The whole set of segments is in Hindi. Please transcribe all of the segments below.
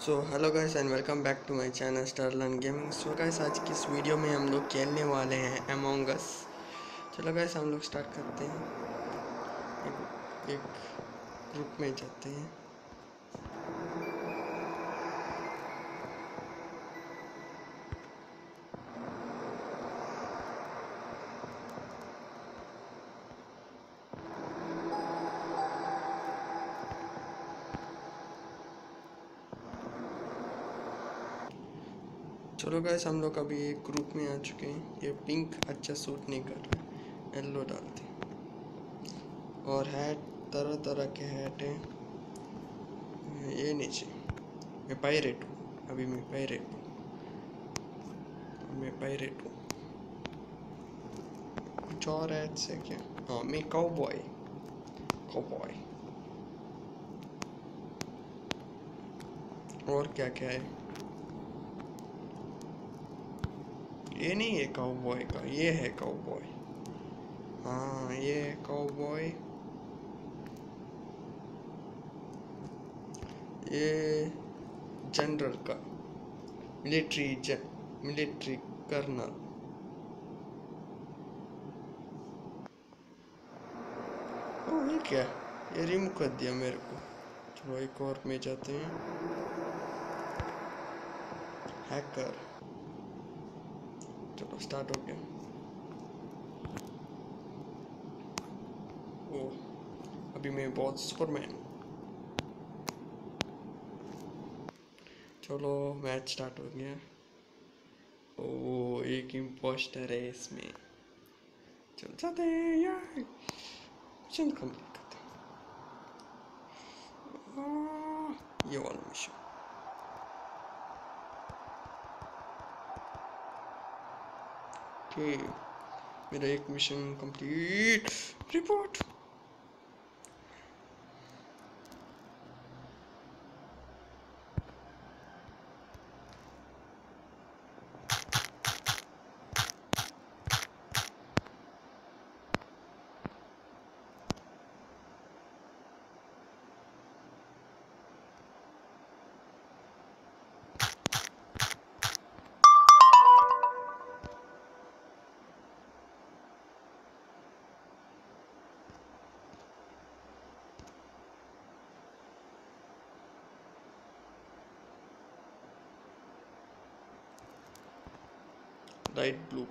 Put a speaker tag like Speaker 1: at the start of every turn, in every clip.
Speaker 1: So hello guys and welcome back to my channel स्टारलन gaming so guys आज की इस वीडियो में हम लोग खेलने वाले हैं एमोंग अस चलो गाइस हम लोग स्टार्ट करते हैं। एक, एक ग्रुप में जाते हैं। चलो गाइस हम लोग अभी एक ग्रुप में आ चुके हैं। ये पिंक अच्छा सूट नहीं कर रहा येल्लो डालते और हैट तरह तरह के हैट हैं। ये नीचे। मैं पायरेट हूँ। अभी मैं पायरेट हूँ। मैं पायरेट हूँ। कुछ और हैट्स है क्या? हाँ मैं काउबॉय काउबॉय और क्या क्या है? ये नहीं है काउबॉय का, ये है काउबॉय हाँ ये है काउबॉय ये जनरल का मिलिट्री जन मिलिट्री कर्नल ओ ये क्या ये रिमूव कर दिया मेरे को। चलो एक और में जाते हैं। हैकर चलो स्टार्ट हो गया। ओ, अभी मैं बहुत सुपरमैन चलो मैच स्टार्ट हो गया। ओ, एक इम्पोस्टर है इसमें। चल जाते हैं यार। ये वाला मिशन ओके। मेरा एक mission complete report light blue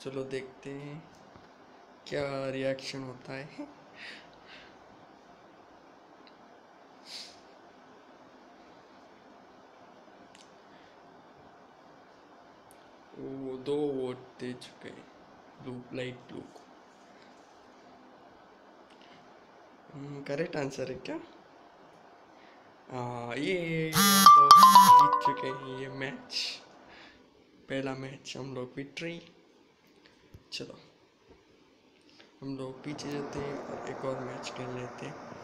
Speaker 1: चलो देखते हैं क्या रिएक्शन होता है। वो दो वोट दे चुके ब्लू लाइट ब्लू को। करेक्ट आंसर है क्या? हाँ ये तो जीत चुके हैं ये मैच पहला मैच हम लोग विक्ट्री चलो। हम लोग पीछे जाते हैं और एक और मैच खेल लेते हैं।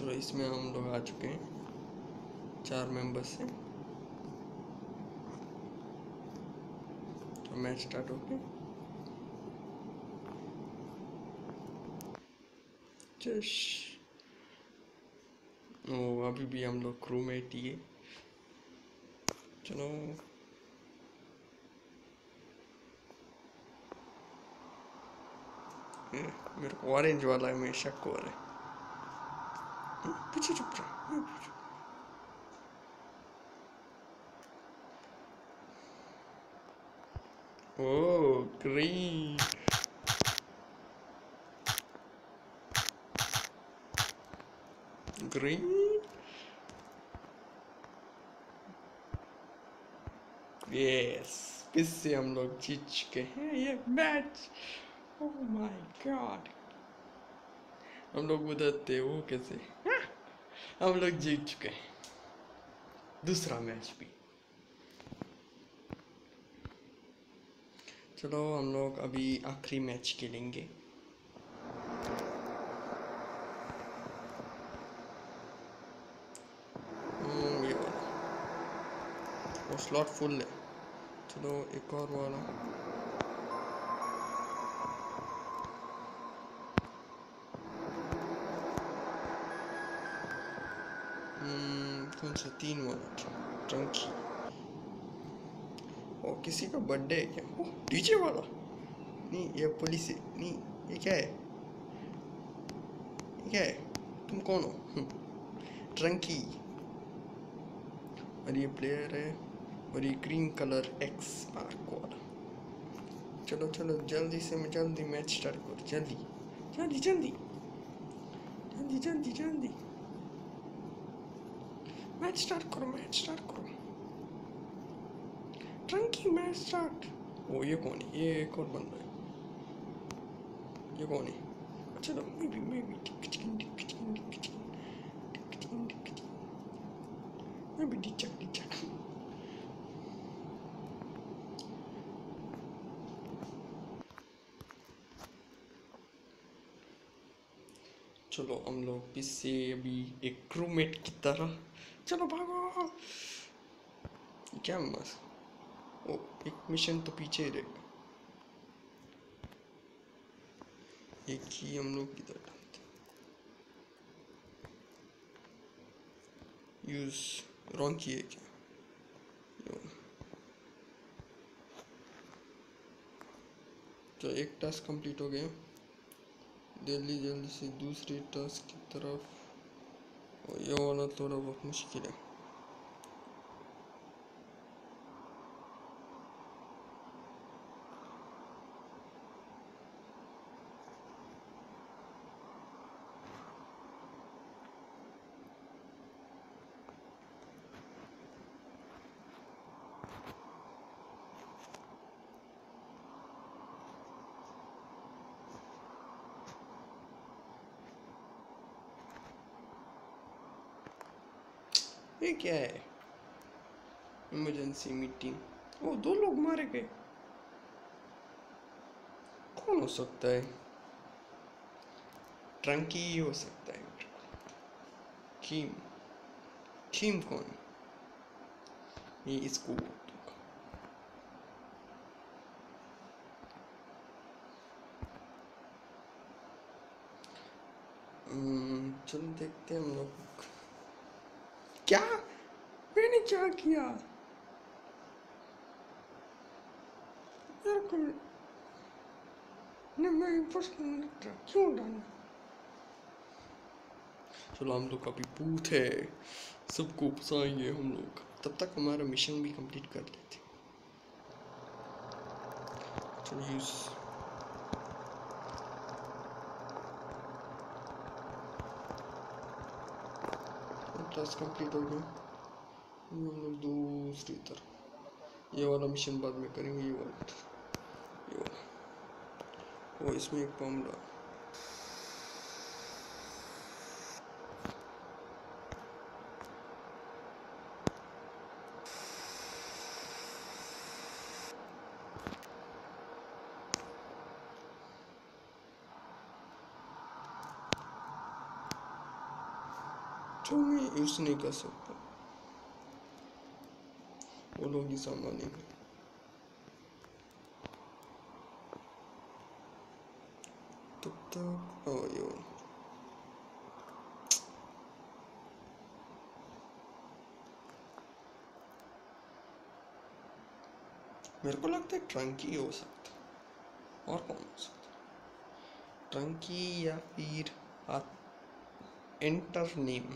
Speaker 1: चलो इसमें हम लोग आ चुके हैं, चार मेंबर्स हैं। तो मैच स्टार्ट हो गया। जश ओ, अभी भी हम लोग क्रू में ही है। चलो। मेरे को ऑरेंज वाला है मैं शक हो रहा है। पीछे चुप रहा ओ ग्रीन ग्रीन यस फिर से हम लोग जीत चुके हैं ये मैच ओह माय गॉड हम लोग उधर थे वो कैसे हम लोग जीत चुके हैं। दूसरा मैच भी। चलो, हम लोग अभी आखिरी मैच खेलेंगे। हम्म, स्लॉट फुल है। चलो, एक और वाला। कौन सा तीन वाला ट्रंकी ओ किसी का बर्थडे है क्या? डीजे वाला? नहीं ये पुलिस है। नहीं ये क्या है? ये क्या है? तुम कौन हो? हम्म, ट्रंकी और ये प्लेयर है और ये ग्रीन कलर एक्स मार्क वाला। चलो चलो जल्दी से मैं जल्दी मैच स्टार्ट करो। जल्दी जल्दी जल्दी। जल्दी जल्दी जल्दी। मैच स्टार्ट करो मैच स्टार्ट करो। ट्रंकी मैच स्टार्ट ओ, ये कौन है? ये एक और बंदा है। ये कौन है? चलो may be may B tick टिक टिक डिचक चलो हम लोग इससे अभी एक क्रूमेट की तरह। चलो भागो। क्या मस ओ, एक मिशन तो पीछे ही रहेगा एक ही हम लोग किधर डालते यूज़ रॉन्ग किए क्या? तो एक टास्क कंप्लीट हो गया। जल्दी जल्दी से दूसरे टास्क की तरफ़ ये वाला थोड़ा बहुत मुश्किल है। ये क्या है? इमरजेंसी मीटिंग ओ दो लोग मारे गए। कौन हो सकता है? ट्रंकी ही हो सकता है। कीम कीम कौन? ये इसको। हम्म, चलो देखते हैं हम लोग। क्या? मैंने क्या किया? चलो हम लोग अभी पूत है। सबको फंसाएँगे हम लोग। तब तक हमारा मिशन भी कंप्लीट कर लेते चलो यूज़ टास्क कंप्लीट हो गया हम लोग दूसरी तरफ़ ये वाला मिशन बाद में करेंगे, ये वाला। ये वाला। इसमें एक बम डाल। जो मैं यूज़ नहीं कर सकता? वो लोग ही संभालेंगे तब तक ओ मेरे को लगता है ट्रंकी हो सकता और कौन हो सकता ट्रंकी या फिर हाथ एंटर नेम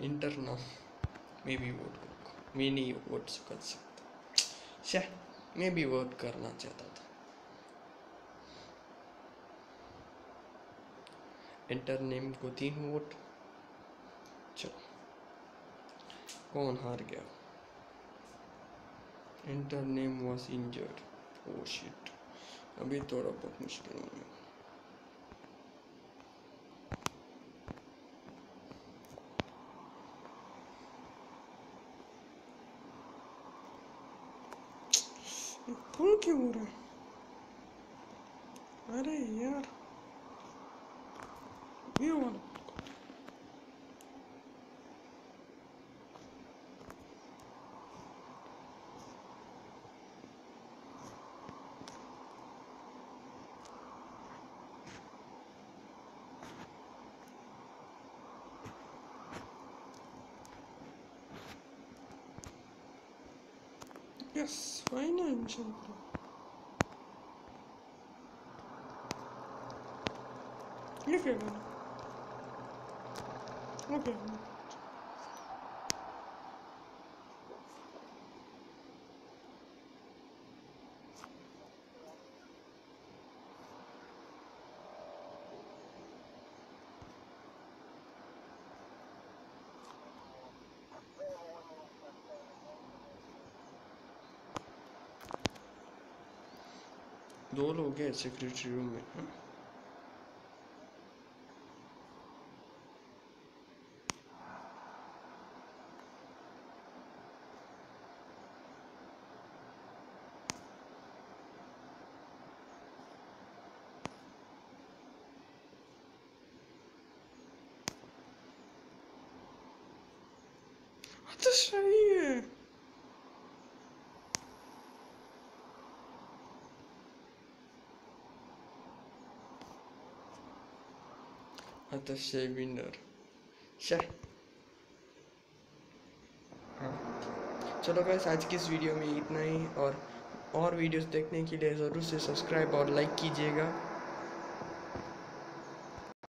Speaker 1: इंटर नाम मैं भी वोट मैं नहीं वोट कर सकता शाह मैं भी वोट करना चाहता था. एंटर नेम को तीन वोट चलो. कौन हार गया? Enter name was injured oh shit अभी थोड़ा बहुत मुश्किल हो गया. पुल क्यों हो रहा है अरे यार ये वाला Yes, financial growth. Look at. Look at. दो लोग हैं सेक्रेटरी रूम में। हाँ सही है आता विनर शे हाँ चलो गैस आज की इस वीडियो में इतना ही, और और वीडियोस देखने के लिए ज़रूर से सब्सक्राइब और लाइक कीजिएगा।